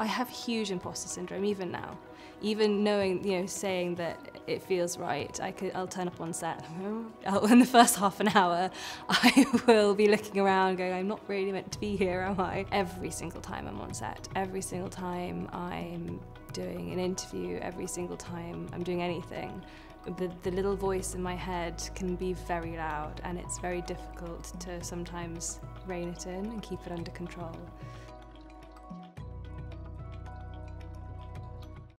I have huge imposter syndrome even now. Even knowing, you know, saying that it feels right, I could, I'll turn up on set. Oh, in the first half an hour, I will be looking around going, I'm not really meant to be here, am I? Every single time I'm on set, every single time I'm doing an interview, every single time I'm doing anything, the, the little voice in my head can be very loud and it's very difficult to sometimes rein it in and keep it under control.